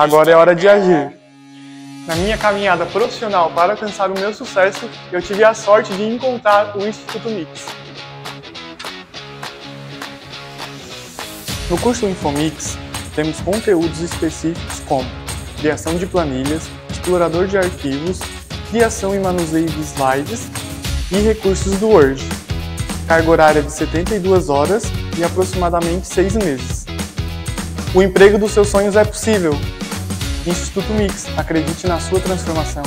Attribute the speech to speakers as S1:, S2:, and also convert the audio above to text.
S1: Agora é hora de agir. Na minha caminhada profissional para alcançar o meu sucesso, eu tive a sorte de encontrar o Instituto Mix. No curso Infomix, temos conteúdos específicos como criação de planilhas, explorador de arquivos, criação e manuseio de slides e recursos do Word. Carga horária de 72 horas e aproximadamente 6 meses. O emprego dos seus sonhos é possível. Instituto Mix, acredite na sua transformação.